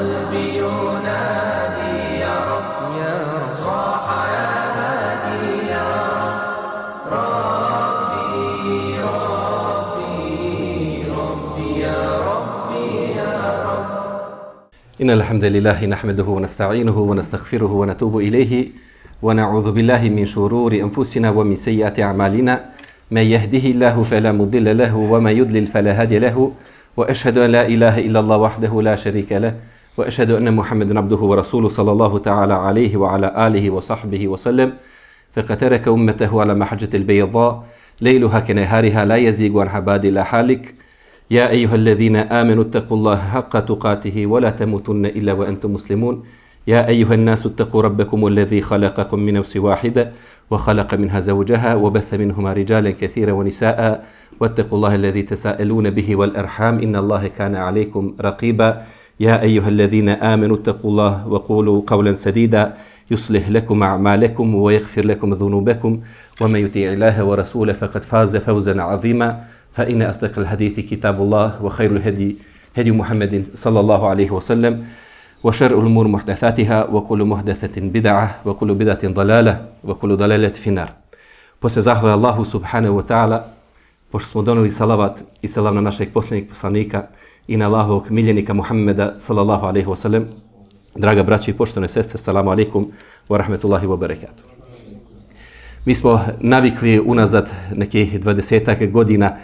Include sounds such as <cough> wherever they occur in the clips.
قلبي ينادي يا رب يا رب صاح يا هادي يا رب ربي ربي ربي يا ربي يا رب إن الحمد لله نحمده ونستعينه ونستغفره ونتوب إليه ونعوذ بالله من شرور أنفسنا ومن سيئات أعمالنا. من يهده الله فلا مضل له وما يضلل فلا هادي له. وأشهد أن لا إله إلا الله وحده لا شريك له. وأشهد أن محمدا عبده ورسوله صلى الله تعالى عليه وعلى آله وصحبه وسلم. فقد ترك أمته على محجة البيضاء. ليلها كنهارها لا يزيغ عنها بادل حالك. يا أيها الذين آمنوا اتقوا الله حق تقاته ولا تموتن إلا وأنتم مسلمون. يا أيها الناس اتقوا ربكم الذي خلقكم من نفس واحدة وخلق منها زوجها وبث منهما رجالا كثيرا ونساء. واتقوا الله الذي تساءلون به والأرحام. إن الله كان عليكم رقيبا. يا أيها الذين آمنوا اتقوا الله وقولوا قولا سديدا. يصلح لكم أعمالكم ويغفر لكم ذنوبكم. ومن يطيع الله ورسوله فقد فاز فوزا عظيما. فإن أصدق الحديث كتاب الله وخير الهدي هدي محمد صلى الله عليه وسلم. وشر الأمور محدثاتها وكل محدثة بدعة وكل بدعة ضلالة وكل ضلالة في النار Poslije zahvala Allahu subhanahu wa ta'ala, pošto smo doneli salavat i salam na našeg posljednjeg poslanika i na Allahovog miljenika Muhammeda sallallahu alaihi wa sallam, draga braći i poštovne sestre, salamu alaikum wa rahmetullahi wa barakatuh. Mi smo navikli unazad nekih dvadesetak godina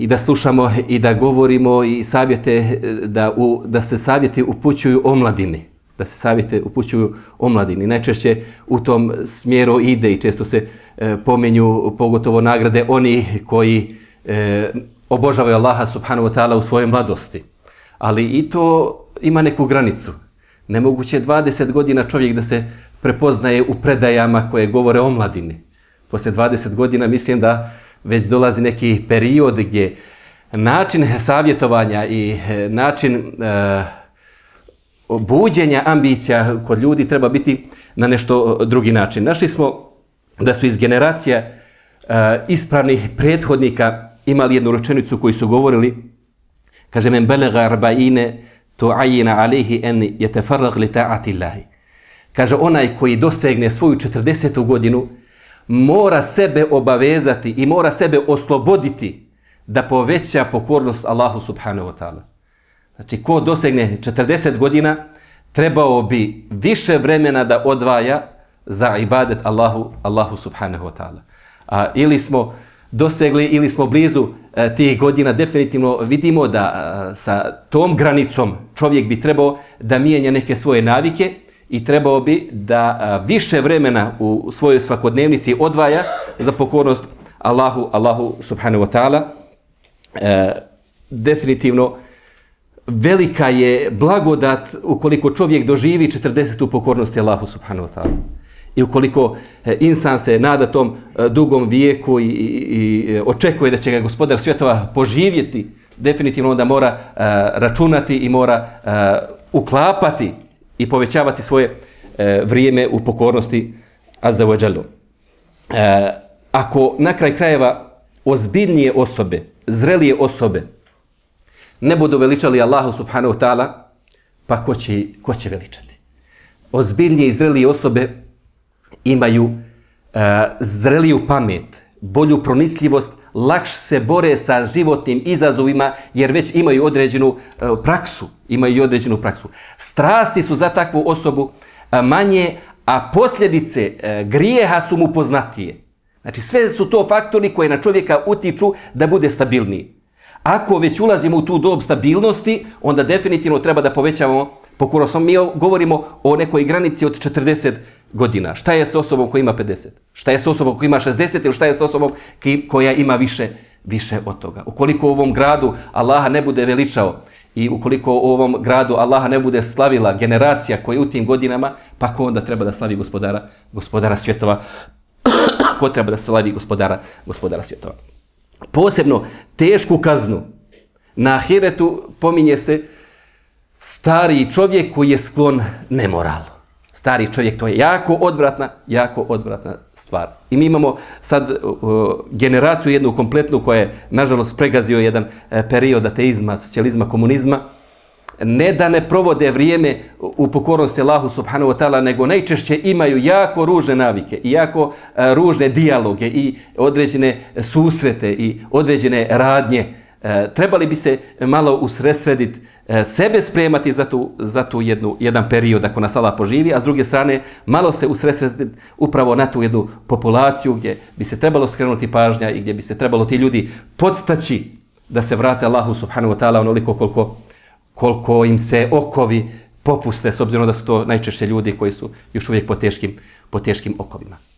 i da slušamo i da govorimo i savjete, eh, da, u, da se savjeti upućuju omladini. Da se savjete upućuju omladini. Najčešće u tom smjeru ide i često se eh, e, pomenju pogotovo nagrade oni koji e, obožavaju Allaha subhanahu wa ta'ala u svojoj mladosti. Ali i to ima neku granicu. Nemoguće 20 godina čovjek da se prepoznaje u predajama koje govore o mladini. Posle 20 godina mislim da već dolazi neki period gdje način savjetovanja i e, način e, buđenja ambicija kod ljudi treba biti na nešto e, drugi način. Našli smo da su iz generacija e, ispravnih prethodnika imali jednu rečenicu koju su govorili kaže men belega arba'ine to ajina alihi en jetefarrag li ta'ati Kaže onaj koji dosegne svoju 40. godinu mora sebe obavezati i mora sebe osloboditi da poveća pokornost Allahu subhanahu wa ta'ala. Znači, ko dosegne 40 godina, trebao bi više vremena da odvaja za ibadet Allahu, Allahu subhanahu wa ta'ala. A ili smo dosegli ili smo blizu e, tih godina, definitivno vidimo da e, sa tom granicom čovjek bi trebao da mijenja neke svoje navike, i trebao bi da više vremena u svojoj svakodnevnici odvaja za pokornost Allahu, Allahu subhanahu wa ta'ala. E, definitivno velika je blagodat ukoliko čovjek doživi 40. pokornosti Allahu subhanahu wa ta'ala. I ukoliko e, insan se nada tom e, dugom vijeku i, i, i e, očekuje da će ga gospodar svjetova poživjeti, definitivno onda mora e, računati i mora e, uklapati i povećavati svoje e, vrijeme u pokornosti Azza wa Jallu. E, ako na kraj krajeva ozbiljnije osobe, zrelije osobe, ne budu veličali Allahu subhanahu wa ta'ala, pa ko će, ko će veličati? Ozbiljnije i zrelije osobe imaju e, zreliju pamet, bolju pronicljivost, lakše se bore sa životnim izazovima jer već imaju određenu e, praksu, imaju i određenu praksu. Strasti su za takvu osobu e, manje, a posljedice e, grijeha su mu poznatije. Znači sve su to faktori koji na čovjeka utiču da bude stabilniji. Ako već ulazimo u tu dob stabilnosti, onda definitivno treba da povećavamo pokornost. Mi govorimo o nekoj granici od 40 godina. Šta je s osobom koja ima 50? Šta je s osobom koja ima 60 ili šta je s osobom koja ima više, više od toga? Ukoliko u ovom gradu Allaha ne bude veličao i ukoliko u ovom gradu Allaha ne bude slavila generacija koja u tim godinama, pa ko onda treba da slavi gospodara, gospodara svjetova? <coughs> ko treba da slavi gospodara, gospodara svjetova? Posebno tešku kaznu na ahiretu pominje se stari čovjek koji je sklon nemoralu stari čovjek, to je jako odvratna, jako odvratna stvar. I mi imamo sad uh, generaciju jednu kompletnu koja je, nažalost, pregazio jedan uh, period ateizma, socijalizma, komunizma, ne da ne provode vrijeme u pokornosti Allahu subhanahu wa ta'ala, nego najčešće imaju jako ružne navike i jako uh, ružne dijaloge i određene susrete i određene radnje. E, trebali bi se malo usresrediti E, sebe spremati za tu, za tu jednu, jedan period ako nas Allah poživi, a s druge strane malo se usresrediti upravo na tu jednu populaciju gdje bi se trebalo skrenuti pažnja i gdje bi se trebalo ti ljudi podstaći da se vrate Allahu subhanahu wa ta'ala onoliko koliko, koliko im se okovi popuste, s obzirom da su to najčešće ljudi koji su još uvijek po teškim, po teškim okovima.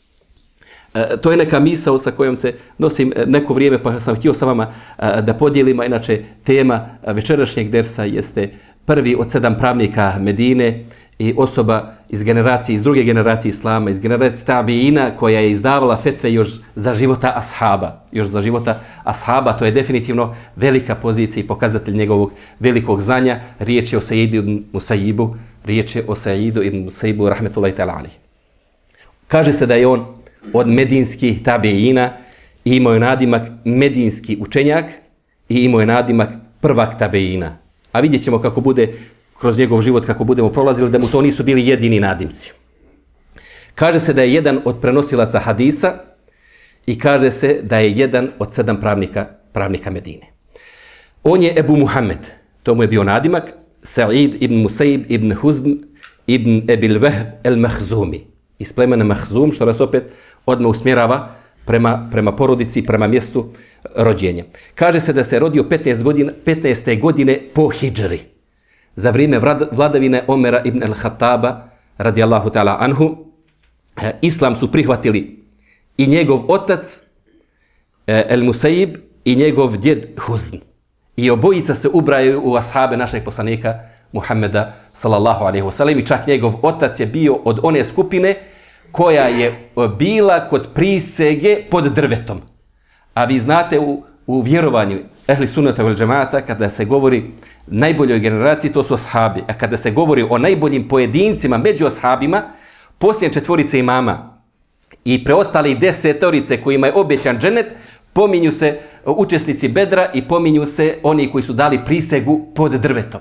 E, to je neka misao sa kojom se nosim e, neko vrijeme, pa sam htio sa vama e, da podijelim, a inače tema e, večerašnjeg dersa jeste prvi od sedam pravnika Medine i osoba iz generacije, iz druge generacije Islama, iz generacije Tabiina, koja je izdavala fetve još za života ashaba. Još za života ashaba, to je definitivno velika pozicija i pokazatelj njegovog velikog znanja. Riječ je o Sejidu ibn Musajibu, riječ je o Sejidu ibn Musajibu, rahmetullahi ta'ala Kaže se da je on od medinskih tabeina i imao je nadimak medinski učenjak i imao je nadimak prvak tabeina. A vidjet ćemo kako bude kroz njegov život, kako budemo prolazili, da mu to nisu bili jedini nadimci. Kaže se da je jedan od prenosilaca hadisa i kaže se da je jedan od sedam pravnika, pravnika Medine. On je Ebu Muhammed, to mu je bio nadimak, Sa'id ibn Musaib ibn Huzm ibn Ebil Vehb el Mahzumi. Iz plemena Mahzum, što nas opet odmah usmjerava prema, prema porodici, prema mjestu e, rođenja. Kaže se da se rodio 15 godina, 15. godine po hijđari. Za vrijeme vladavine Omera ibn al-Hataba, radijallahu ta'ala anhu, e, islam su prihvatili i njegov otac, e, El Musaib, i njegov djed Huzn. I obojica se ubrajaju u ashabe našeg poslanika Muhammeda sallallahu alaihi wasallam i čak njegov otac je bio od one skupine koja je e, bila kod prisege pod drvetom. A vi znate u, u vjerovanju ehli sunnata vel džemata, kada se govori najboljoj generaciji, to su ashabi. A kada se govori o najboljim pojedincima među ashabima, posljednje četvorice imama i preostali desetorice kojima je obećan dženet, pominju se e, učesnici bedra i pominju se oni koji su dali prisegu pod drvetom.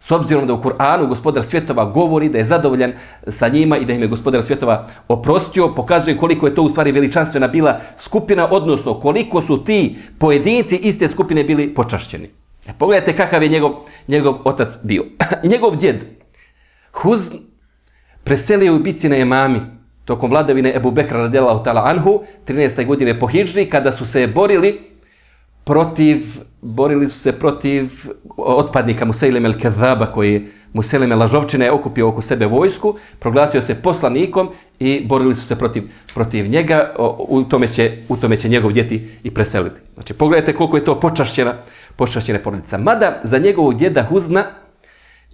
S obzirom da u Kur'anu gospodar svjetova govori da je zadovoljan sa njima i da im je gospodar svjetova oprostio, pokazuje koliko je to u stvari veličanstvena bila skupina, odnosno koliko su ti pojedinci iste skupine bili počašćeni. E, pogledajte kakav je njegov, njegov otac bio. <clears throat> njegov djed, Huzn, preselio u bici na Emami, tokom vladavine Ebu Bekra radijala u Tala Anhu, 13. godine po Hidžri, kada su se borili protiv, borili su se protiv otpadnika Musailem el Kedaba koji je Lažovčine je okupio oko sebe vojsku, proglasio se poslanikom i borili su se protiv, protiv njega, u tome, će, u tome će njegov djeti i preseliti. Znači, pogledajte koliko je to počašćena, počašćena porodica. Mada za njegovog djeda Huzna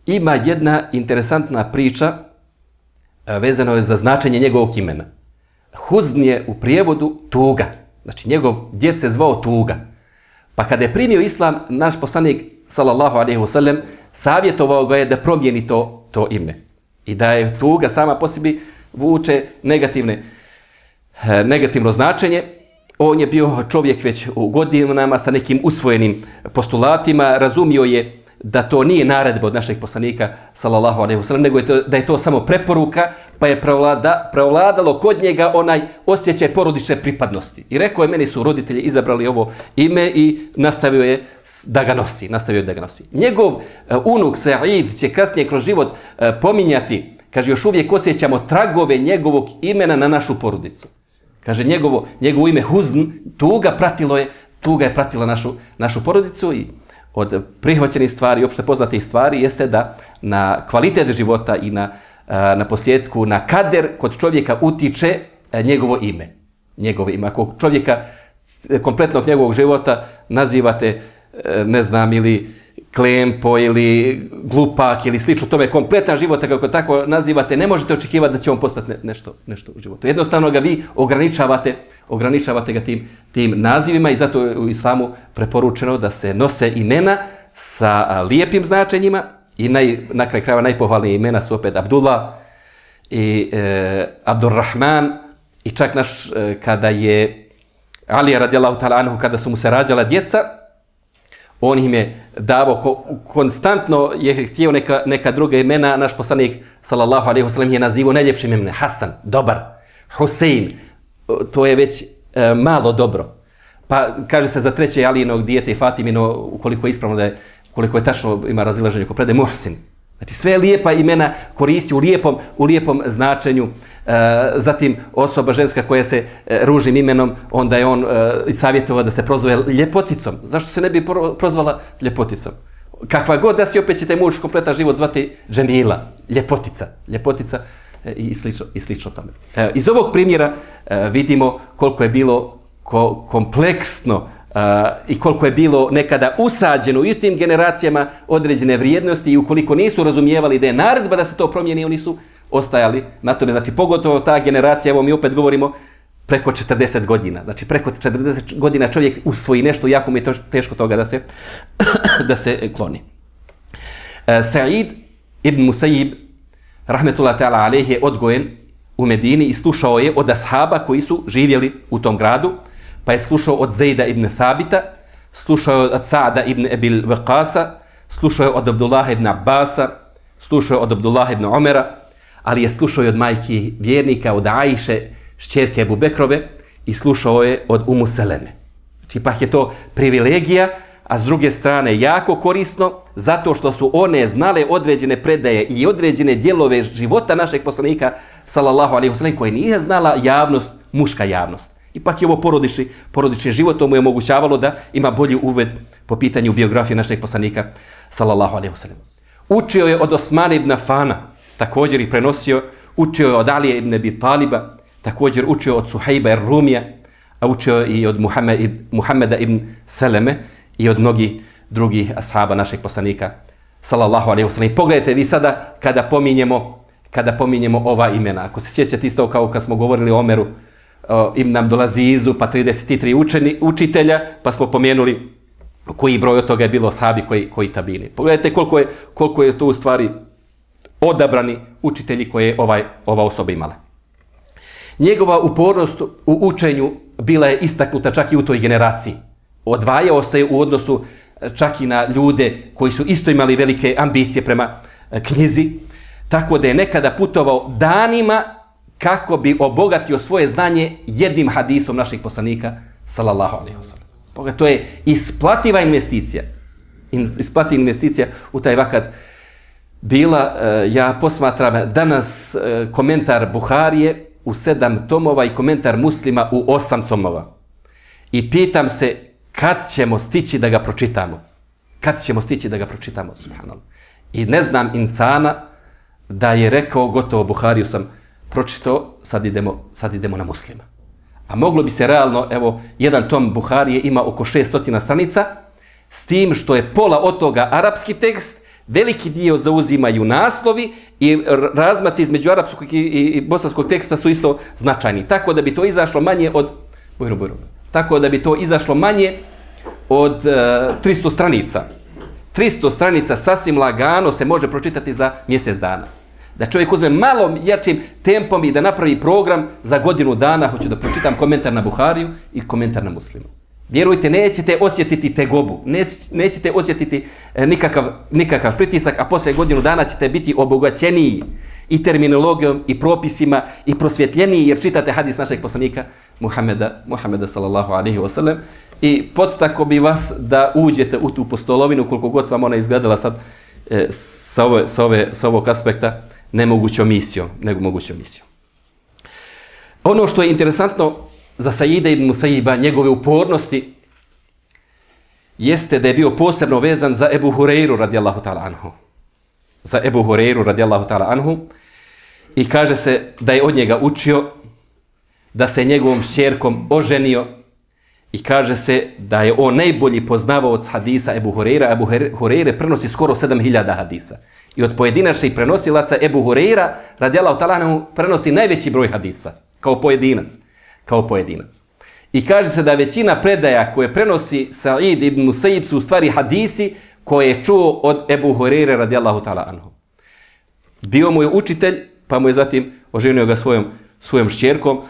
ima jedna interesantna priča vezano je za značenje njegovog imena. Huzn je u prijevodu tuga. Znači, njegov djed se zvao tuga. Pa kada je primio islam, naš poslanik, sallallahu alaihi wasallam, savjetovao ga je da promijeni to, to ime. I da je tuga sama po sebi vuče negativne, eh, negativno značenje. On je bio čovjek već u godinama sa nekim usvojenim postulatima, razumio je da to nije naredba od našeg poslanika sallallahu alejhi ve sellem nego je to, da je to samo preporuka pa je prevlada, prevladalo kod njega onaj osjećaj porodične pripadnosti. I rekao je meni su roditelji izabrali ovo ime i nastavio je da ga nosi nastavio je da ga nosi. Njegov uh, unuk Said će kasnije kroz život uh, pominjati. Kaže još uvijek osjećamo tragove njegovog imena na našu porodicu. Kaže njegovo njegovo ime Huzn tuga pratilo je tuga je pratila našu našu porodicu i od prihvaćenih stvari, opšte poznatih stvari, jeste da na kvalitet života i na, na posljedku, na kader kod čovjeka utiče e, njegovo ime. Njegovo ime. Ako čovjeka e, kompletnog njegovog života nazivate, e, ne znam, ili klempo ili glupak ili slično tome, kompletan život, kako tako nazivate, ne možete očekivati da će on postati nešto, nešto u životu. Jednostavno ga vi ograničavate, ograničavate ga tim, tim nazivima i zato je u islamu preporučeno da se nose imena sa lijepim značenjima i naj, na kraj krajeva najpohvalnije imena su opet Abdullah i e, Abdurrahman i čak naš e, kada je Ali radijallahu ta'ala anhu kada su mu se rađala djeca, on im je davo ko, konstantno je htio neka, neka druga imena, naš poslanik sallallahu alaihi wasallam je nazivao najljepšim imenom Hasan, dobar, Husein, to je već e, malo dobro. Pa kaže se za treće Alijinog dijete i Fatimino, ukoliko je ispravno da je, koliko je tačno ima razilaženje oko predaje, Muhsin. Znači sve lijepa imena koristi u lijepom, u lijepom značenju. E, zatim osoba ženska koja se e, ružim imenom, onda je on e, savjetovao da se prozove ljepoticom. Zašto se ne bi prozvala ljepoticom? Kakva god da si opet će muž kompletan život zvati Džemila, ljepotica, ljepotica e, i slično, i slično tome. E, iz ovog primjera e, vidimo koliko je bilo ko, kompleksno i koliko je bilo nekada usađeno i u tim generacijama određene vrijednosti i ukoliko nisu razumijevali da je naredba da se to promijeni, oni su ostajali na tome. Znači, pogotovo ta generacija, evo mi opet govorimo, preko 40 godina. Znači, preko 40 godina čovjek usvoji nešto, jako mi je to teško toga da se, <coughs> da se e, kloni. E, Sa'id ibn Musaib, rahmetullah ta'ala alejhi je odgojen u Medini i slušao je od ashaba koji su živjeli u tom gradu, pa je slušao od Zejda ibn Thabita, slušao je od Sa'da ibn Ebil Waqasa, slušao je od Abdullah ibn Abbasa, slušao je od Abdullah ibn Omera, ali je slušao i od majki vjernika, od Ajše, šćerke Ebu Bekrove, i slušao je od Umu Seleme. Znači, pa je to privilegija, a s druge strane jako korisno, zato što su one znale određene predaje i određene dijelove života našeg poslanika, sallallahu alaihi wasallam, koje nije znala javnost, muška javnost. Ipak je ovo porodični, porodični život, to mu je omogućavalo da ima bolji uved po pitanju biografije našeg poslanika, sallallahu alaihi wasallam. Učio je od Osmana ibn Fana, također i prenosio, učio je od Alije ibn Abi Taliba, također učio od Suhejba ir Rumija, a učio je i od Muhammeda ibn Seleme i od mnogih drugih ashaba našeg poslanika, sallallahu alaihi wasallam. Pogledajte vi sada kada pominjemo, kada pominjemo ova imena. Ako se sjećate isto kao kad smo govorili o Omeru, im nam dolazi izu, pa 33 učeni, učitelja, pa smo pomenuli koji broj od toga je bilo sahabi koji, koji tabini. Pogledajte koliko je, koliko je to u stvari odabrani učitelji koje je ovaj, ova osoba imala. Njegova upornost u učenju bila je istaknuta čak i u toj generaciji. Odvajao se u odnosu e, čak i na ljude koji su isto imali velike ambicije prema e, knjizi, tako da je nekada putovao danima kako bi obogatio svoje znanje jednim hadisom naših poslanika, sallallahu alaihi wasallam. sallam. To je isplativa investicija. In, isplati investicija u taj vakat bila, e, ja posmatram danas e, komentar Buharije u sedam tomova i komentar muslima u osam tomova. I pitam se kad ćemo stići da ga pročitamo. Kad ćemo stići da ga pročitamo, subhanallah. I ne znam insana da je rekao gotovo Buhariju sam pročito, sad idemo, sad idemo na muslima. A moglo bi se realno, evo, jedan tom Buharije ima oko 600 stranica, s tim što je pola od toga arapski tekst, veliki dio zauzimaju naslovi i razmaci između arapskog i, i, i bosanskog teksta su isto značajni. Tako da bi to izašlo manje od... Bujru, bujru. Tako da bi to izašlo manje od uh, e, 300 stranica. 300 stranica sasvim lagano se može pročitati za mjesec dana. Da čovjek uzme malo jačim tempom i da napravi program za godinu dana, hoću da pročitam komentar na Buhariju i komentar na muslimu. Vjerujte, nećete osjetiti tegobu, nećete osjetiti e, nikakav, nikakav pritisak, a poslije godinu dana ćete biti obogaćeniji i terminologijom, i propisima, i prosvjetljeniji, jer čitate hadis našeg poslanika, Muhameda, Muhameda sallallahu alaihi wa sallam, i podstako bi vas da uđete u tu postolovinu, koliko god vam ona izgledala sad e, sa, ove, sa, ove, sa ovog aspekta, nemogućom misijom, nego mogućom misijom. Ono što je interesantno za Saida ibn Musaiba, njegove upornosti, jeste da je bio posebno vezan za Ebu Hureyru radijallahu ta'ala anhu. Za Ebu Hureyru radijallahu ta'ala anhu. I kaže se da je od njega učio, da se njegovom šćerkom oženio i kaže se da je on najbolji poznavao od hadisa Ebu Hureyra. Ebu Hureyre prenosi skoro 7000 hadisa. I od pojedinačnih prenosilaca Ebu Hureyra, radijallahu ta'ala, prenosi najveći broj hadisa, kao pojedinac. Kao pojedinac. I kaže se da većina predaja koje prenosi Sa'id ibn Musaib su u stvari hadisi koje je čuo od Ebu Hureyre, radijallahu ta'ala anhu. Bio mu je učitelj, pa mu je zatim oženio ga svojom, svojom šćerkom.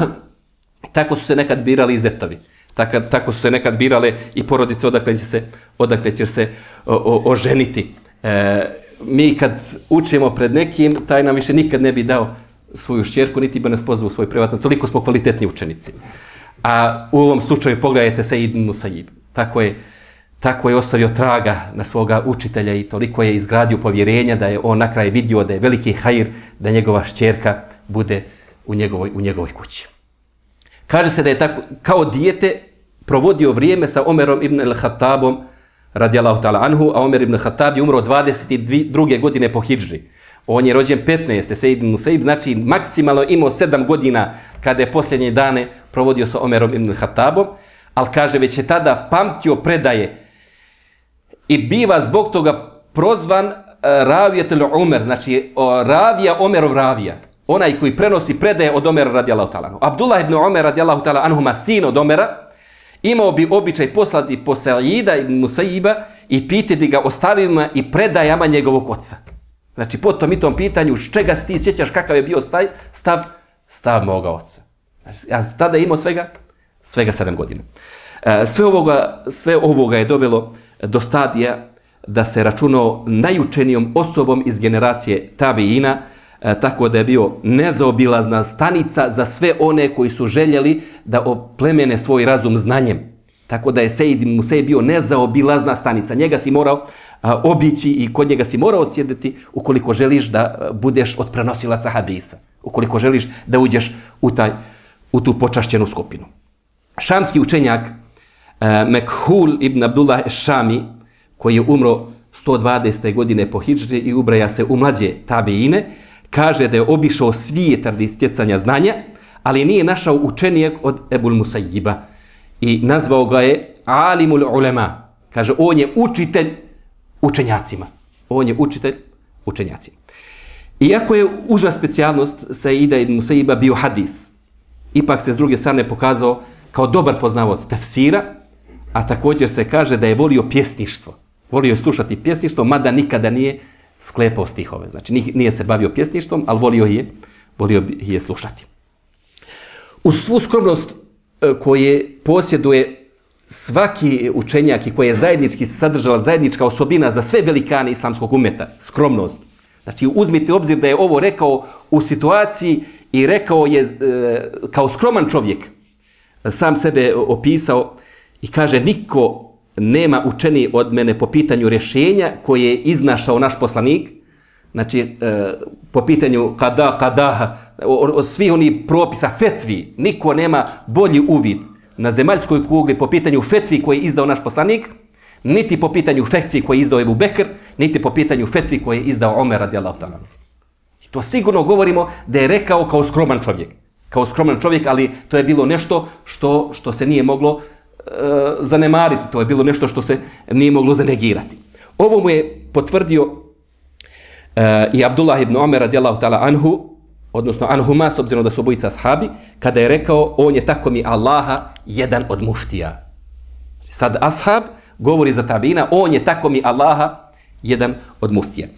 <coughs> tako su se nekad birali i zetovi. Tako, tako su se nekad birale i porodice odakle će se, odakle će se o, o, oženiti. E, mi kad učimo pred nekim, taj nam više nikad ne bi dao svoju šćerku, niti bi nas pozvao u svoj privatno. Toliko smo kvalitetni učenici. A u ovom slučaju pogledajte se Ibn Musajib. Tako je, tako je ostavio traga na svoga učitelja i toliko je izgradio povjerenja da je on na kraju vidio da je veliki hajir da njegova šćerka bude u njegovoj, u njegovoj kući. Kaže se da je tako, kao dijete provodio vrijeme sa Omerom ibn al-Hattabom radijallahu ta'ala anhu, a Omer ibn Khattab je umro 22. godine po Hidži. On je rođen 15. Sejid Musaib, znači maksimalno imao 7 godina kada je posljednje dane provodio sa Omerom ibn al ali kaže već je tada pamtio predaje i biva zbog toga prozvan eh, Ravijetel Omer, znači Ravija Omerov Ravija onaj koji prenosi predaje od Omera radijallahu ta'ala. Abdullah ibn Omer radijallahu ta'ala anhuma sin od Omera, imao bi običaj poslati po Sa'ida i Musaiba i pitati ga o stavima i predajama njegovog oca. Znači, po tom i tom pitanju, s čega si ti sjećaš kakav je bio stav? Stav, stav moga oca. Znači, ja tada imao svega, svega sedam godina. E, sve, ovoga, sve ovoga je dovelo do stadija da se računao najučenijom osobom iz generacije Tabiina, e, tako da je bio nezaobilazna stanica za sve one koji su željeli da oplemene svoj razum znanjem. Tako da je Sejid Musej bio nezaobilazna stanica. Njega si morao a, obići i kod njega si morao sjediti ukoliko želiš da e, budeš od prenosilaca hadisa. Ukoliko želiš da uđeš u, taj, u tu počašćenu skupinu. Šamski učenjak a, Mekhul ibn Abdullah Šami, koji je umro 120. godine po Hidžri i ubraja se u mlađe tabiine, kaže da je obišao svijet radi stjecanja znanja, ali nije našao učenijeg od Ebul Musajiba i nazvao ga je Alimul Ulema. Kaže, on je učitelj učenjacima. On je učitelj učenjacima. Iako je uža specijalnost Saida i Musajiba bio hadis, ipak se s druge strane pokazao kao dobar poznavac tefsira, a također se kaže da je volio pjesništvo. Volio je slušati pjesništvo, mada nikada nije sklepao stihove. Znači nije se bavio pjesništvom, ali volio je, volio je slušati. U svu skromnost e, koje posjeduje svaki učenjak i koje je zajednički sadržala zajednička osobina za sve velikane islamskog umeta, skromnost. Znači uzmite obzir da je ovo rekao u situaciji i rekao je e, kao skroman čovjek sam sebe opisao i kaže niko nema učeni od mene po pitanju rješenja koje je iznašao naš poslanik, znači e, po pitanju kada, kada, od svih oni propisa fetvi, niko nema bolji uvid na zemaljskoj kugli po pitanju fetvi koje je izdao naš poslanik, niti po pitanju fetvi koje je izdao Ebu Bekr, niti po pitanju fetvi koje je izdao Omer radijallahu ta'ala. I to sigurno govorimo da je rekao kao skroman čovjek. Kao skroman čovjek, ali to je bilo nešto što, što se nije moglo E, zanemariti. To je bilo nešto što se nije moglo zanegirati. Ovo mu je potvrdio e, i Abdullah ibn Omer radijallahu ta'ala anhu, odnosno Anhuma, s obzirom da su obojica sahabi, kada je rekao, on je tako mi Allaha jedan od muftija. Sad ashab govori za tabina, on je tako mi Allaha jedan od muftija.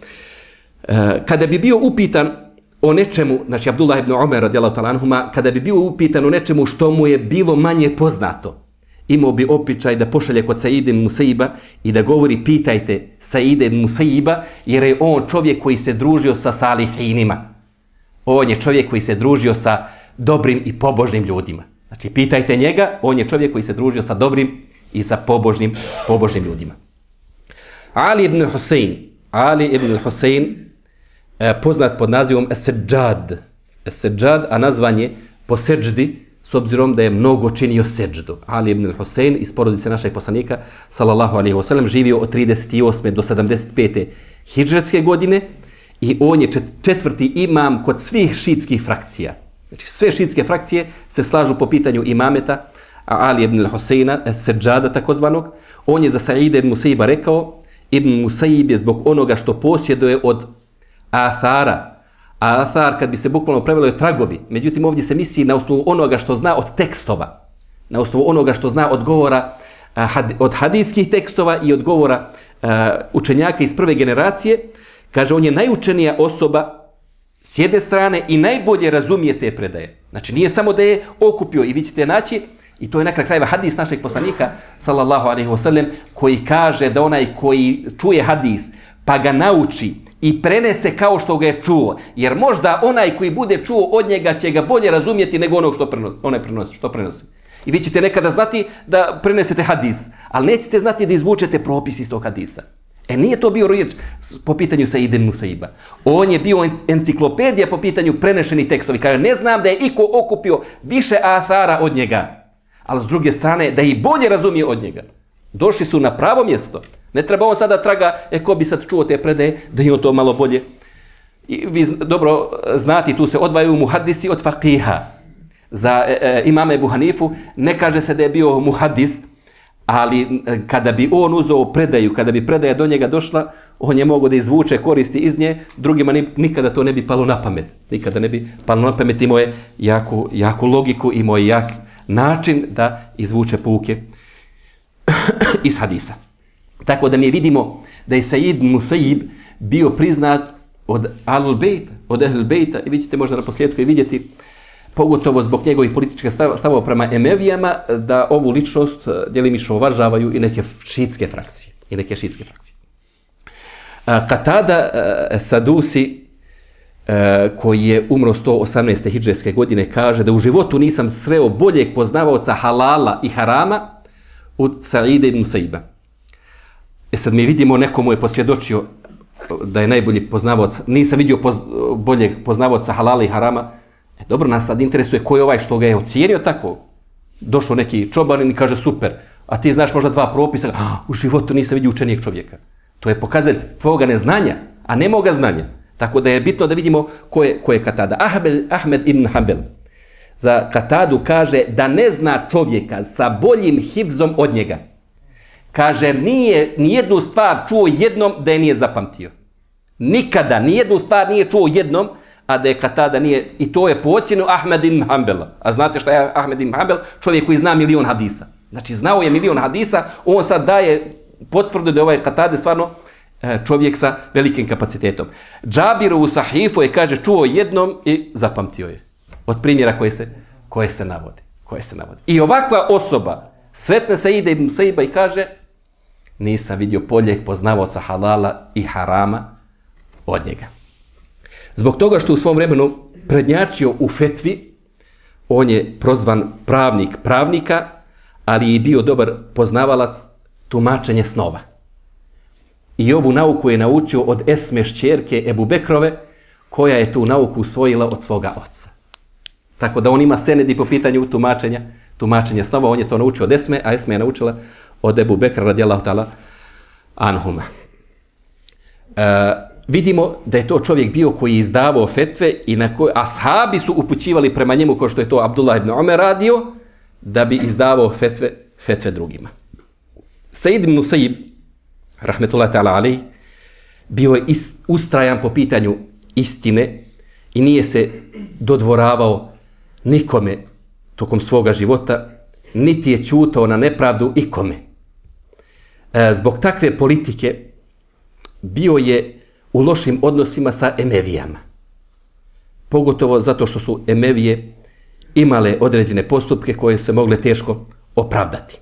E, kada bi bio upitan o nečemu, znači Abdullah ibn Omer radijallahu ta'ala anhuma, kada bi bio upitan o nečemu što mu je bilo manje poznato, imao bi opičaj da pošalje kod Saide ibn Musaiba i da govori pitajte Saide ibn Musaiba jer je on čovjek koji se družio sa salihinima. On je čovjek koji se družio sa dobrim i pobožnim ljudima. Znači pitajte njega, on je čovjek koji se družio sa dobrim i sa pobožnim, pobožnim ljudima. Ali ibn Husein, Ali ibn Husein, eh, poznat pod nazivom Esedžad, Esedžad, a nazvan je po seđdi, s obzirom da je mnogo činio seđdu. Ali ibn Husein iz porodice našeg poslanika, sallallahu alaihi wasallam, živio od 38. do 75. hijđretske godine i on je četvrti imam kod svih šitskih frakcija. Znači sve šitske frakcije se slažu po pitanju imameta, a Ali ibn Huseina, e, seđada takozvanog, on je za Sa'ide ibn Musaiba rekao, ibn Musaib je zbog onoga što posjeduje od Athara, A athar, kad bi se bukvalno prevelo, je tragovi. Međutim, ovdje se misli na osnovu onoga što zna od tekstova. Na osnovu onoga što zna od govora, eh, od hadijskih tekstova i od govora eh, učenjaka iz prve generacije. Kaže, on je najučenija osoba s jedne strane i najbolje razumije te predaje. Znači nije samo da je okupio i vi ćete naći, i to je nekak krajeva hadis našeg poslanika, sallallahu alaihi wasallam, koji kaže da onaj koji čuje hadis, pa ga nauči i prenese kao što ga je čuo. Jer možda onaj koji bude čuo od njega će ga bolje razumjeti nego onog što prenosi, onaj prenosi, što prenosi. I vi ćete nekada znati da prenesete hadis, ali nećete znati da izvučete propis iz tog hadisa. E nije to bio riječ po pitanju Saidin Musaiba. On je bio enciklopedija po pitanju prenešenih tekstovi. Kaže, ne znam da je iko okupio više athara od njega. Ali s druge strane, da i bolje razumije od njega. Došli su na pravo mjesto. Ne treba on sada traga, e ko bi sad čuo te predaje, da je on to malo bolje. I vi dobro znati, tu se odvajaju muhadisi od fakiha. Za e, e, imame Buhanifu ne kaže se da je bio muhadis, ali e, kada bi on uzeo predaju, kada bi predaja do njega došla, on je mogao da izvuče koristi iz nje, drugima nikada to ne bi palo na pamet. Nikada ne bi palo na pamet, imao je jaku, jaku logiku, imao je jak način da izvuče puke <coughs> iz hadisa. Tako da mi vidimo da je Said Musaib bio priznat od Alul Bejta, od Ehl Bejta, i vi ćete možda na posljedku i vidjeti, pogotovo zbog njegovih političkih stavova prema Emevijama, da ovu ličnost eh, djelimično uvažavaju i neke šitske frakcije. I neke šitske frakcije. Eh, Katada eh, Sadusi, koji je umro 118. hijđarske godine, kaže da u životu nisam sreo boljeg poznavaoca halala i harama od Saide ibn Saiba. E sad mi vidimo, nekomu je posvjedočio da je najbolji poznavaoc, nisam vidio poz, boljeg poznavaoca halala i harama, E, dobro, nas sad interesuje ko je ovaj što ga je ocijenio tako. Došao neki čobanin i kaže super, a ti znaš možda dva propisa, a, u životu nisam vidio učenijeg čovjeka. To je pokazatelj tvoga neznanja, a ne moga znanja. Tako da je bitno da vidimo ko je, ko je Katada. Ahmed, Ahmed ibn Hanbel za Katadu kaže da ne zna čovjeka sa boljim hivzom od njega. Kaže, nije nijednu stvar čuo jednom da je nije zapamtio. Nikada, nijednu stvar nije čuo jednom, a da je Katada nije, i to je po ocjenu Ahmed ibn Hanbel. A znate šta je Ahmed ibn Hanbel? Čovjek koji zna milion hadisa. Znači, znao je milion hadisa, on sad daje potvrdu da je ovaj Katade stvarno e, čovjek sa velikim kapacitetom. Džabiru u Sahifu je, kaže, čuo jednom i zapamtio je. Od primjera koje se, koje se navodi. Koje se navodi. I ovakva osoba sretne se ide ibn Saiba i kaže, nisam vidio poljeg poznavoca halala i harama od njega. Zbog toga što u svom vremenu prednjačio u fetvi, on je prozvan pravnik pravnika, ali je bio dobar poznavalac tumačenje snova. I ovu nauku je naučio od Esme šćerke Ebu Bekrove, koja je tu nauku usvojila od svoga oca. Tako da on ima senedi po pitanju tumačenja, tumačenja snova, on je to naučio od Esme, a Esme je naučila od Ebu Bekra radijallahu ta'ala anhuma. E, vidimo da je to čovjek bio koji je izdavao fetve i na koje ashabi su upućivali prema njemu kao što je to Abdullah ibn Omer radio da bi izdavao fetve, fetve drugima. Said ibn Musaib, rahmetullah ta'ala alaih, bio je is, ustrajan po pitanju istine i nije se dodvoravao nikome tokom svoga života, niti je čutao na nepravdu ikome. E, zbog takve politike bio je u lošim odnosima sa Emevijama. Pogotovo zato što su Emevije imale određene postupke koje se mogle teško opravdati.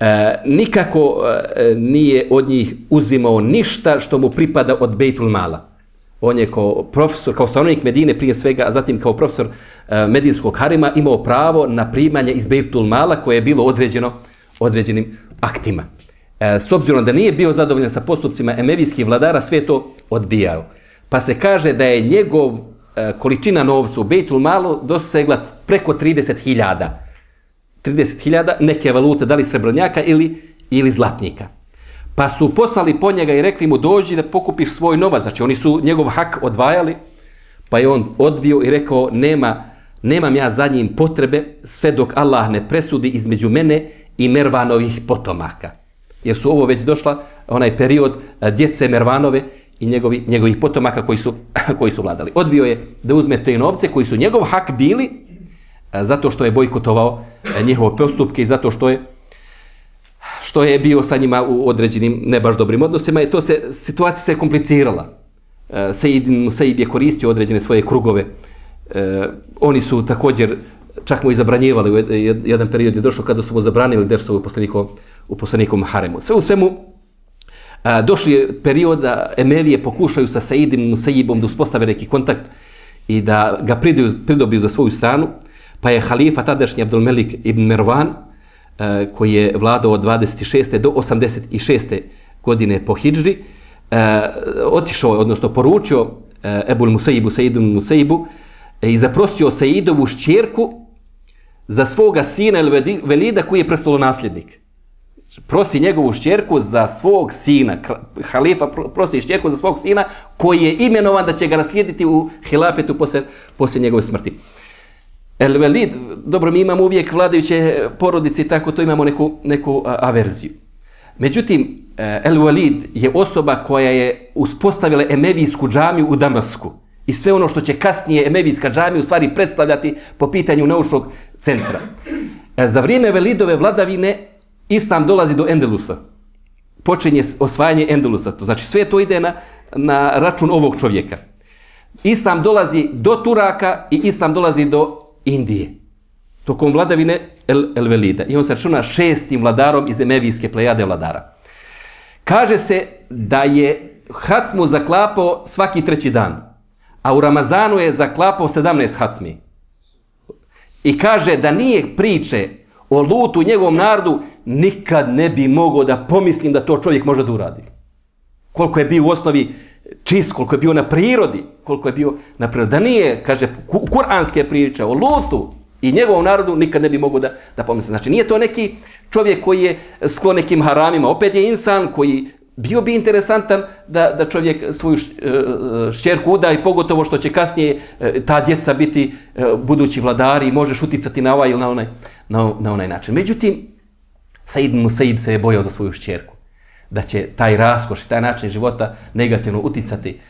E, nikako e, nije od njih uzimao ništa što mu pripada od Bejtul Mala. On je kao profesor, kao stanovnik Medine prije svega, a zatim kao profesor e, medinskog harima imao pravo na primanje iz Bejtul Mala koje je bilo određeno određenim aktima. E, s obzirom da nije bio zadovoljan sa postupcima emevijskih vladara, sve to odbijao. Pa se kaže da je njegov e, količina novca u Bejtul Malu dosegla preko 30.000. 30.000 neke valute, da li srebrnjaka ili, ili zlatnika. Pa su poslali po njega i rekli mu dođi da pokupiš svoj novac. Znači oni su njegov hak odvajali, pa je on odbio i rekao nema, nemam ja za njim potrebe sve dok Allah ne presudi između mene i Mervanovih potomaka jer su ovo već došla onaj period djece Mervanove i njegovi, njegovih potomaka koji su, <clears throat> koji su vladali. Odbio je da uzme te novce koji su njegov hak bili zato što je bojkotovao njihove postupke i zato što je što je bio sa njima u određenim ne baš dobrim odnosima i to se situacija se komplicirala. e, Sejidin Musaib je koristio određene svoje krugove. E, oni su također, čak mu i zabranjivali, jedan period je došao kada su mu zabranili dersovu u u poslanikom haremu. Sve u svemu, a, došli je period da Emevije pokušaju sa Saidim Musejibom da uspostave neki kontakt i da ga pridobiju, pridobiju za svoju stranu, pa je halifa tadašnji Abdulmelik ibn Mervan, a, koji je vladao od 26. do 86. godine po Hidžri, a, otišao, odnosno poručio Ebul Musejibu, Saidu Musejibu, e, i zaprosio Saidovu šćerku za svoga sina El Velida koji je prestolonasljednik. Prosi njegovu šćerku za svog sina. Halifa prosi šćerku za svog sina koji je imenovan da će ga naslijediti u hilafetu poslije, poslije njegove smrti. El Velid, dobro, mi imamo uvijek vladajuće porodice i tako, to imamo neku, neku a, averziju. Međutim, e, El Walid je osoba koja je uspostavila Emevijsku džamiju u Damasku. I sve ono što će kasnije Emevijska džamija u stvari predstavljati po pitanju naučnog centra. E, za vrijeme Velidove vladavine Islam dolazi do Endelusa. Počinje osvajanje Endelusa. To znači sve to ide na, na račun ovog čovjeka. Islam dolazi do Turaka i Islam dolazi do Indije. Tokom vladavine El, El Velida. I on se računa šestim vladarom iz Emevijske plejade vladara. Kaže se da je hatmu zaklapao svaki treći dan. A u Ramazanu je zaklapao 17 hatmi. I kaže da nije priče o lutu i njegovom narodu, nikad ne bi mogao da pomislim da to čovjek može da uradi. Koliko je bio u osnovi čist, koliko je bio na prirodi, koliko je bio na prirodi. Da nije, kaže, kuranske priče o lutu i njegovom narodu, nikad ne bi mogao da, da pomislim. Znači, nije to neki čovjek koji je sklon nekim haramima, opet je insan koji bio bi interesantan da, da čovjek svoju e, šćerku uda i pogotovo što će kasnije e, ta djeca biti e, budući vladari i možeš uticati na ovaj ili na onaj, na, na onaj način. Međutim, Said Musaib se je bojao za svoju šćerku. Da će taj raskoš i taj način života negativno uticati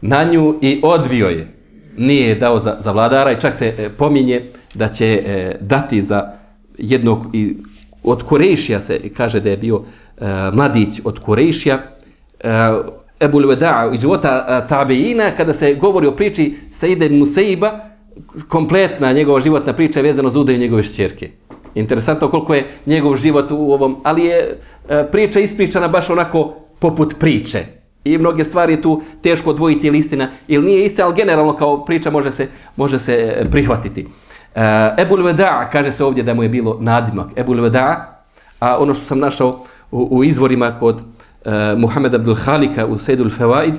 na nju i odvio je. Nije je dao za, za vladara i čak se pominje da će dati za jednog i od Korejšija se kaže da je bio E, mladić od Kurejšija, E, Ebu Lveda iz života e, Tabeina kada se govori o priči Saide Museiba, kompletna njegova životna priča je vezana za udaju njegove šćerke. Interesantno koliko je njegov život u ovom, ali je e, priča ispričana baš onako poput priče. I mnoge stvari tu teško odvojiti ili istina ili nije istina, ali generalno kao priča može se, može se e, prihvatiti. E, Ebu kaže se ovdje da mu je bilo nadimak. Ebul Veda'a, a ono što sam našao u, u izvorima kod e, Muhammed Abdul Halika u Sejdul Fevaid,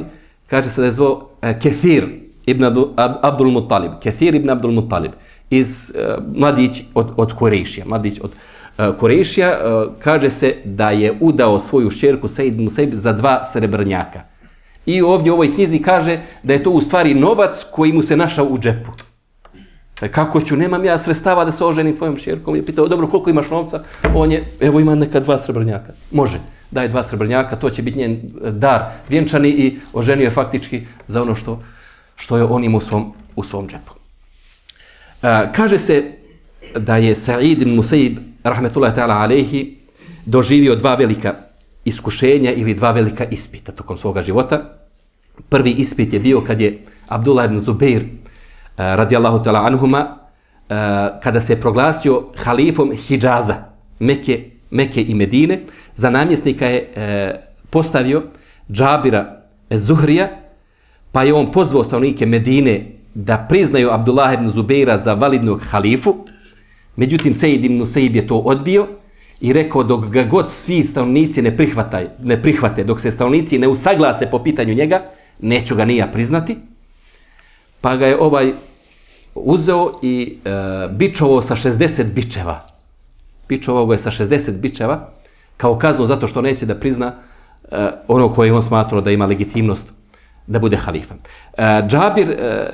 kaže se da je zvao e, Kethir ibn Abdul, Ab, Abdul Muttalib. Kethir ibn Abdul Muttalib iz e, mladić od, od Korešija. Mladić od e, Korešija e, kaže se da je udao svoju šerku Sejd Musaib za dva srebrnjaka. I ovdje u ovoj knjizi kaže da je to u stvari novac koji mu se našao u džepu. E, Kako ću, nemam ja sredstava da se oženim tvojom šerkom. Je pitao, dobro, koliko imaš novca? On je, evo ima neka dva srebrnjaka. Može, daj dva srebrnjaka, to će biti njen e, dar vjenčani i oženio je faktički za ono što, što je on imao u svom, u svom džepu. E, kaže se da je Sa'id ibn Musaib, rahmetullahi ta'ala alejhi, doživio dva velika iskušenja ili dva velika ispita tokom svoga života. Prvi ispit je bio kad je Abdullah ibn Zubair, Eh, radijallahu ta'ala anhuma, eh, kada se je proglasio halifom Hidžaza, Mekke, Mekke i Medine, za namjesnika je eh, postavio Džabira Zuhrija, pa je on pozvao stanovnike Medine da priznaju Abdullah ibn Zubeira za validnog halifu, međutim Sejid ibn Musaib je to odbio i rekao dok ga god svi stanovnici ne, prihvataj, ne prihvate, dok se stanovnici ne usaglase po pitanju njega, neću ga nija priznati, pa ga je ovaj uzeo i e, bičovao sa 60 bičeva. Bičovao ga je sa 60 bičeva kao kaznu zato što neće da prizna e, ono koje on smatrao da ima legitimnost da bude halifa. E, Džabir e,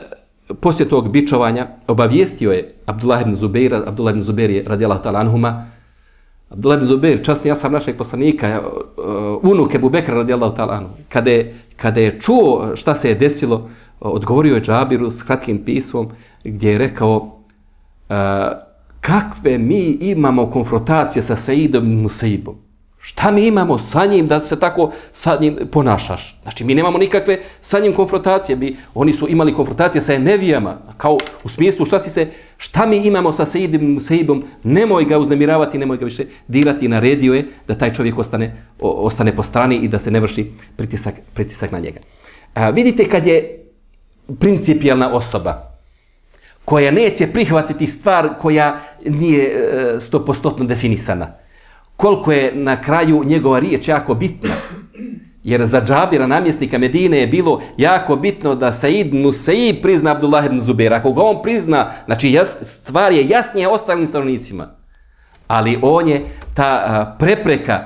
poslije tog bičovanja obavijestio je Abdullah ibn Zubeira, Abdullah ibn Zubeir je radijallahu ta'ala anhuma, Abdullah ibn Zubeir, časni ja sam našeg poslanika, uh, unuk Ebu Bekra radijallahu ta'ala anhu. Kada je, kada je čuo šta se je desilo, odgovorio je Džabiru s kratkim pismom gdje je rekao e, kakve mi imamo konfrontacije sa Saidom i Musaibom. Šta mi imamo sa njim da se tako sa njim ponašaš? Znači, mi nemamo nikakve sa njim konfrontacije. Mi, oni su imali konfrontacije sa Emevijama, kao u smislu šta si se, šta mi imamo sa Seidim Museibom, nemoj ga uznemiravati, nemoj ga više dirati. Naredio je da taj čovjek ostane, o, ostane po strani i da se ne vrši pritisak, pritisak na njega. A, vidite kad je principijalna osoba, koja neće prihvatiti stvar koja nije e, stopostotno definisana. Koliko je na kraju njegova riječ jako bitna. Jer za džabira namjesnika Medine je bilo jako bitno da Said Musaib prizna Abdullah ibn Zubair. Ako ga on prizna, znači jas, stvar je jasnije ostalim stanovnicima. Ali on je ta a, prepreka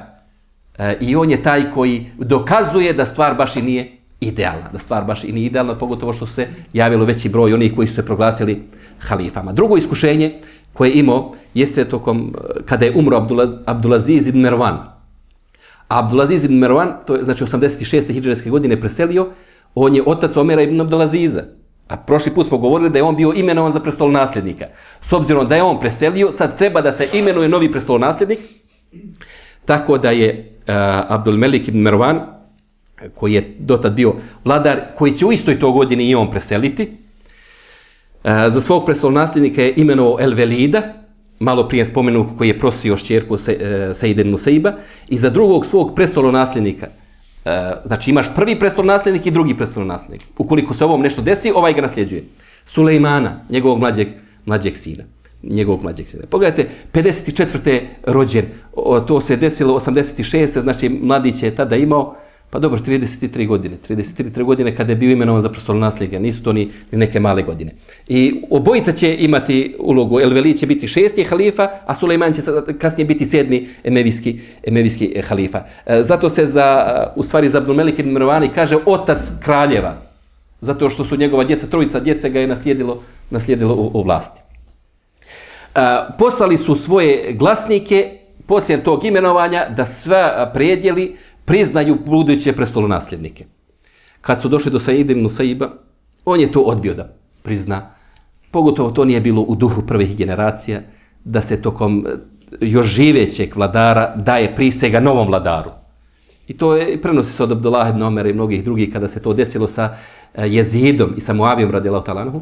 a, i on je taj koji dokazuje da stvar baš i nije idealna. Da stvar baš i nije idealna, pogotovo što se javilo veći broj onih koji su se proglasili halifama. Drugo iskušenje koje je imao jeste tokom eh, kada je umro Abdulaz, Abdulaziz ibn Mervan. Abdulaziz ibn Mervan, to je znači 86. hijđarske godine preselio, on je otac Omera ibn Abdulaziza. A prošli put smo govorili da je on bio imenovan za prestol nasljednika. S obzirom da je on preselio, sad treba da se imenuje novi prestol nasljednik. Tako da je eh, uh, Abdul Melik ibn Mervan, koji je dotad bio vladar, koji će u istoj to godini i on preseliti, E, za svog preslovnasljednika je imenovao El Velida, malo prije spomenu koji je prosio šćerku Se, e, Seiden Museiba, i za drugog svog prestolo nasljednika, e, znači imaš prvi prestol nasljednik i drugi prestol nasljednik. Ukoliko se ovom nešto desi, ovaj ga nasljeđuje. Sulejmana, njegovog mlađeg, mlađeg sina njegovog mlađeg sina. Pogledajte, 54. rođen, o, to se desilo 86. znači mladić je tada imao Pa dobro, 33 godine. 33 godine kada je bio imenovan za prostolo nasljednja. Nisu to ni, ni neke male godine. I obojica će imati ulogu. Elveli će biti šesti halifa, a Sulejman će kasnije biti sedmi emevijski, emevijski halifa. E, zato se za, u stvari za Abdulmelik ibn Mrvani kaže otac kraljeva. Zato što su njegova djeca, trojica djece ga je naslijedilo, naslijedilo u, u vlasti. E, poslali su svoje glasnike poslije tog imenovanja da sve predjeli priznaju buduće prestolonasljednike. Kad su došli do Said ibn Saiba, on je to odbio da prizna. Pogotovo to nije bilo u duhu prvih generacija, da se tokom e, još živećeg vladara daje prisega novom vladaru. I to je prenosi se od Abdullah ibn Omer i mnogih drugih kada se to desilo sa e, Jezidom i sa Muavijom radijalahu talanhu,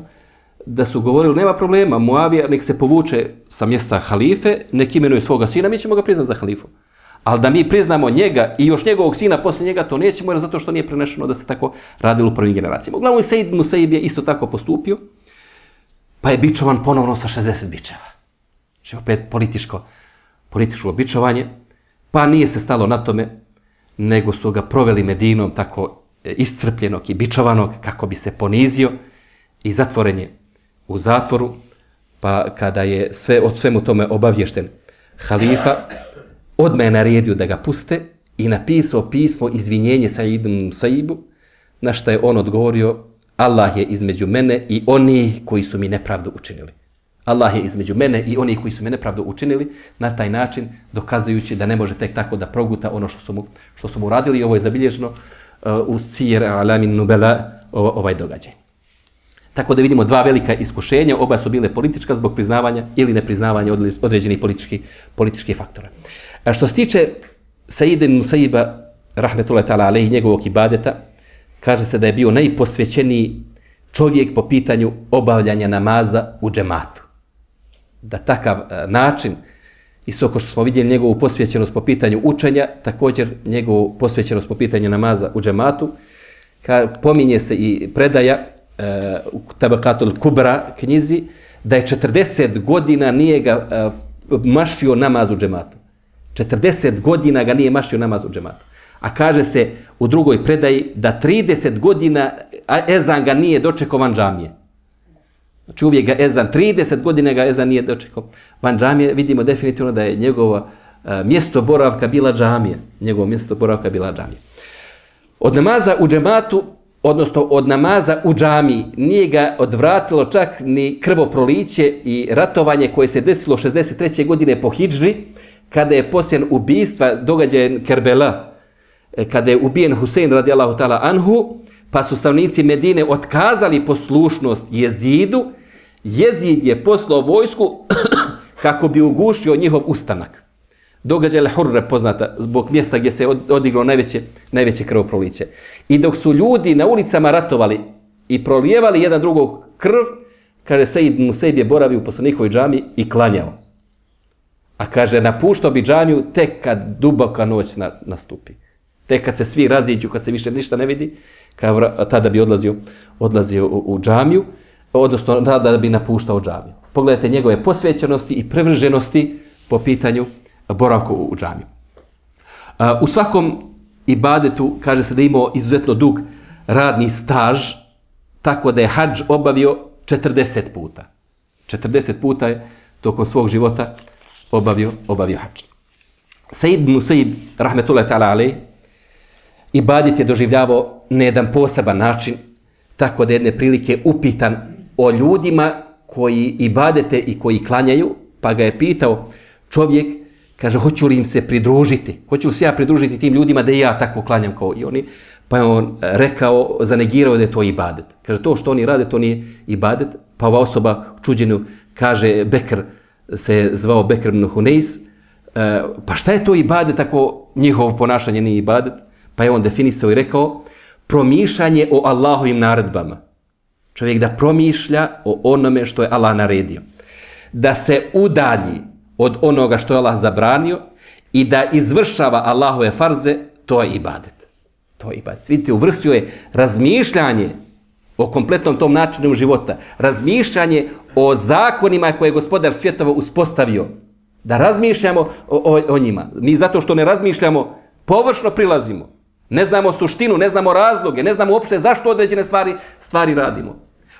da su govorili nema problema, Muavija nek se povuče sa mjesta halife, nek imenuje svoga sina, mi ćemo ga priznati za halifu. Ali da mi priznamo njega i još njegovog sina poslije njega, to nećemo jer zato što nije prenešeno da se tako radilo u prvim generacijama. Uglavnom i Sejid Musaib je isto tako postupio, pa je bičovan ponovno sa 60 bičeva. Znači opet političko, političko bičovanje, pa nije se stalo na tome, nego su ga proveli Medinom tako e, iscrpljenog i bičovanog kako bi se ponizio i zatvorenje u zatvoru, pa kada je sve od svemu tome obavješten halifa, odmah je naredio da ga puste i napisao pismo izvinjenje Saidom Saibu, na što je on odgovorio, Allah je između mene i oni koji su mi nepravdu učinili. Allah je između mene i oni koji su mi nepravdu učinili, na taj način dokazujući da ne može tek tako da proguta ono što su mu, što su mu radili. I ovo je zabilježeno uh, u Sir Alamin Nubela ovaj događaj. Tako da vidimo dva velika iskušenja, oba su bile politička zbog priznavanja ili nepriznavanja određenih političkih, političkih faktora. A što se tiče Saide Musaiba, rahmetullahi ta'ala, alaihi, njegovog ibadeta, kaže se da je bio najposvećeniji čovjek po pitanju obavljanja namaza u džematu. Da takav e, način, isto ko što smo vidjeli njegovu posvećenost po pitanju učenja, također njegovu posvećenost po pitanju namaza u džematu, ka, pominje se i predaja e, u Tabakatul Kubra knjizi, da je 40 godina nije ga e, mašio namaz u džematu. 40 godina ga nije mašio namaz u džematu. A kaže se u drugoj predaji da 30 godina Ezan ga nije dočekao van džamije. Znači uvijek ga Ezan, 30 godina ga Ezan nije dočekao van džamije. Vidimo definitivno da je njegovo mjesto boravka bila džamija. Njegovo mjesto boravka bila džamija. Od namaza u džematu, odnosno od namaza u džamiji, nije ga odvratilo čak ni krvoproliće i ratovanje koje se desilo 63. godine po Hidžri, kada je posljen ubijstva događaja Kerbela, e, kada je ubijen Husein radijallahu ta'ala anhu, pa su stavnici Medine otkazali poslušnost jezidu, jezid je poslao vojsku <clears throat> kako bi ugušio njihov ustanak. Događaj Hurre poznata zbog mjesta gdje se odigrao najveće, najveće krvoproliće. I dok su ljudi na ulicama ratovali i prolijevali jedan drugog krv, kaže Sejid Musaib je boravio u poslanikovoj džami i klanjao. A kaže, napuštao bi tek kad duboka noć nastupi. Tek kad se svi raziđu, kad se više ništa ne vidi, kad tada bi odlazio, odlazio u, u džamiju, odnosno tada bi napuštao džamiju. Pogledajte njegove posvećenosti i prevrženosti po pitanju boravka u, džamiju. U svakom ibadetu kaže se da je imao izuzetno dug radni staž, tako da je hađ obavio 40 puta. 40 puta je tokom svog života obavio, obavio hač. Said Musaib, rahmetullahi ta'ala alaih, ibadet je doživljavao na jedan poseban način, tako da jedne prilike upitan o ljudima koji ibadete i koji klanjaju, pa ga je pitao čovjek, kaže, hoću li im se pridružiti? Hoću li se ja pridružiti tim ljudima da ja tako klanjam kao i oni? Pa je on rekao, zanegirao da je to ibadet. Kaže, to što oni rade, to nije ibadet. Pa ova osoba u čuđenju kaže, Bekr se je zvao Bekr ibn Hunais, e, pa šta je to ibadet ako njihovo ponašanje nije ibadet? Pa je on definisao i rekao, promišljanje o Allahovim naredbama. Čovjek da promišlja o onome što je Allah naredio. Da se udalji od onoga što je Allah zabranio i da izvršava Allahove farze, to je ibadet. To je ibadet. Vidite, uvrstio je razmišljanje o kompletnom tom načinu života, razmišljanje o zakonima koje je gospodar svjetova uspostavio, da razmišljamo o, o, o njima. Mi zato što ne razmišljamo, površno prilazimo. Ne znamo suštinu, ne znamo razloge, ne znamo uopšte zašto određene stvari, stvari radimo.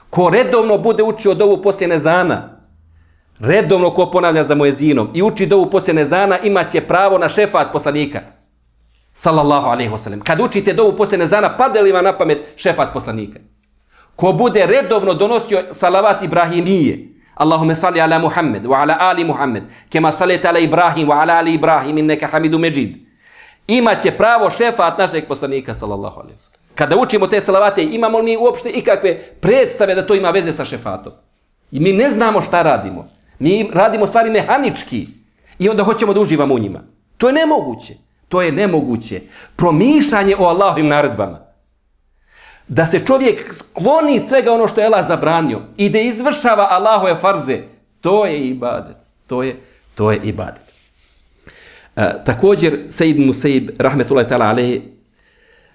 Ko redovno bude učio dovu poslije nezana, redovno ko ponavlja za mojezinom i uči dovu poslije nezana, imaće pravo na šefat poslanika. Sallallahu alaihi wasallam. Kad učite dovu poslije nezana, pade li vam na pamet šefat poslanika? Ko bude redovno donosio salavat Ibrahimije, Allahume salli ala Muhammed wa ala ali Muhammed, kema salete ala Ibrahim wa ala ali Ibrahim inneka hamidu međid. Imaće pravo šefat našeg poslanika, sallallahu alaihi wasallam. Kada učimo te salavate, imamo li mi uopšte ikakve predstave da to ima veze sa šefatom? I mi ne znamo šta radimo. Mi radimo stvari mehanički i onda hoćemo da uživamo u njima. To je nemoguće. To je nemoguće. Promišljanje o Allahovim naredbama. Da se čovjek kloni svega ono što je Allah zabranio i da izvršava Allahove farze, to je ibadet. To je, to je ibadet. E, također, Sejid Museib, rahmetullahi ta'ala alehi,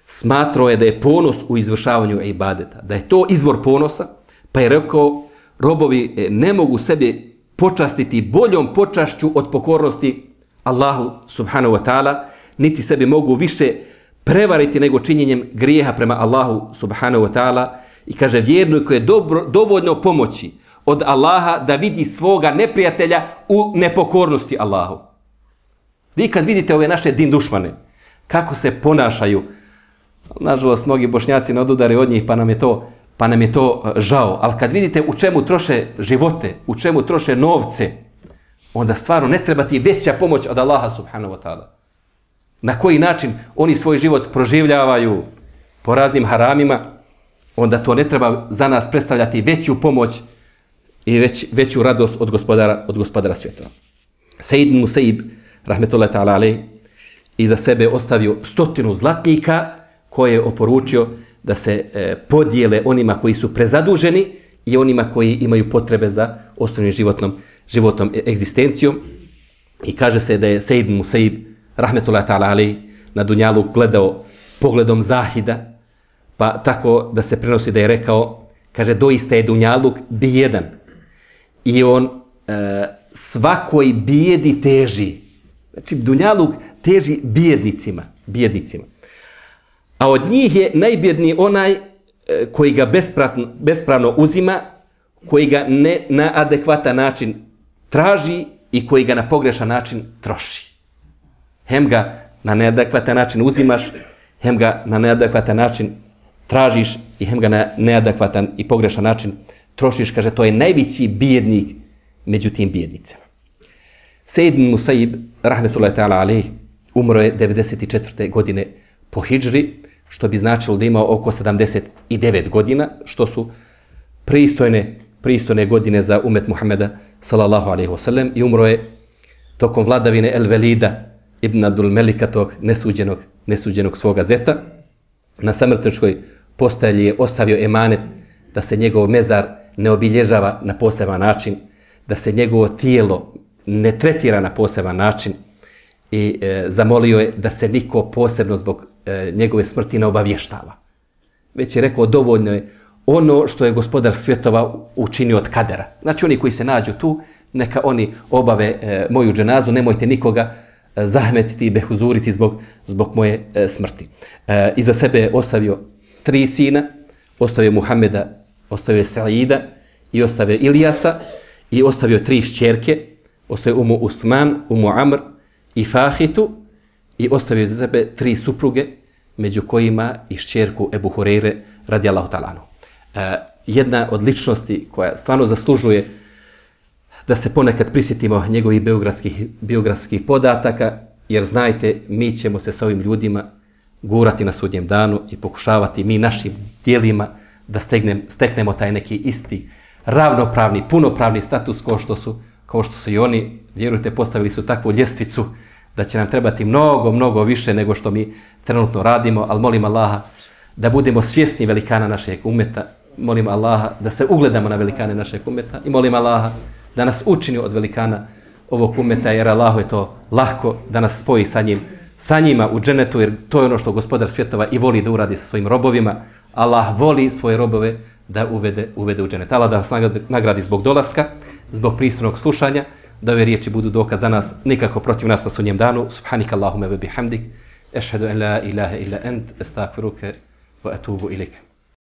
smatrao je da je ponos u izvršavanju ibadeta, da je to izvor ponosa, pa je rekao, robovi e, ne mogu sebe počastiti boljom počašću od pokornosti Allahu subhanahu wa ta'ala, niti sebi mogu više prevariti nego činjenjem grijeha prema Allahu subhanahu wa ta'ala i kaže vjerniku je dobro, dovoljno pomoći od Allaha da vidi svoga neprijatelja u nepokornosti Allahu. Vi kad vidite ove naše din dušmane, kako se ponašaju, nažalost mnogi bošnjaci ne odudare od njih pa nam je to pa nam je to e, žao, ali kad vidite u čemu troše živote, u čemu troše novce, onda stvarno ne treba ti veća pomoć od Allaha subhanahu wa ta'ala. Na koji način oni svoj život proživljavaju po raznim haramima, onda to ne treba za nas predstavljati veću pomoć i već, veću radost od gospodara, od gospodara svjetova. Sejid Musaib, rahmetullahi ta'ala ali, i za sebe ostavio stotinu zlatnika koje je oporučio da se e, podijele onima koji su prezaduženi i onima koji imaju potrebe za osnovnim životnom, životnom e, egzistencijom. I kaže se da je Sejid Musaib, rahmetullahi ta'ala ali, na Dunjalu gledao pogledom Zahida, pa tako da se prenosi da je rekao, kaže, doista je Dunjaluk bijedan. I on e, svakoj bijedi teži. Znači, Dunjaluk teži bijednicima. bijednicima. A od njih je najbjedniji onaj e, koji ga bespravno, bespravno uzima, koji ga ne na adekvatan način traži i koji ga na pogrešan način troši. Hem ga na neadekvatan način uzimaš, hem ga na neadekvatan način tražiš i hem ga na neadekvatan i pogrešan način trošiš. Kaže, to je najveći bijednik među tim bijednicama. Sejid Musaib, rahmetullahi ta'ala alaih, umro je 94. godine po hijđri, što bi značilo da ima oko 79 godina, što su pristojne, pristojne godine za umet Muhammeda sallallahu alaihi wasallam i umro je tokom vladavine El Velida ibn Abdul Melika, tog nesuđenog, nesuđenog svoga zeta. Na samrtničkoj postelji je ostavio emanet da se njegov mezar ne obilježava na poseban način, da se njegovo tijelo ne tretira na poseban način i e, zamolio je da se niko posebno zbog e, njegove smrti ne obavještava. Već je rekao dovoljno je ono što je gospodar svjetova učinio od kadera. Znači oni koji se nađu tu, neka oni obave e, moju dženazu, nemojte nikoga zahmetiti i behuzuriti zbog, zbog moje e, smrti. E, iza sebe je ostavio tri sina, ostavio Muhameda, ostavio Saida i ostavio Ilijasa i ostavio tri šćerke, ostavio Umu Usman, Umu Amr i Fahitu i ostavio za sebe tri supruge, među kojima i šćerku Ebu Hureyre radi Allahu talanu. E, jedna od ličnosti koja stvarno zaslužuje da se ponekad prisjetimo njegovih biografskih, biografskih podataka, jer znajte, mi ćemo se s ovim ljudima gurati na sudnjem danu i pokušavati mi našim dijelima da stegnem, steknemo taj neki isti ravnopravni, punopravni status kao što su, kao što su i oni. Vjerujte, postavili su takvu ljestvicu da će nam trebati mnogo, mnogo više nego što mi trenutno radimo, ali molim Allaha da budemo svjesni velikana našeg umeta, molim Allaha da se ugledamo na velikane našeg umeta i molim Allaha da nas učini od velikana ovog umeta, jer Allahu je to lahko da nas spoji sa njim, sa njima u dženetu, jer to je ono što gospodar svjetova i voli da uradi sa svojim robovima. Allah voli svoje robove da uvede, uvede u dženet. Allah da vas nagradi zbog dolaska, zbog pristunog slušanja, da ove riječi budu dokaz za nas, nikako protiv nas na sunjem danu. Subhanika Allahume ve bihamdik, ešhedu en la ilaha illa ent, estakfiruke, wa atubu ilike.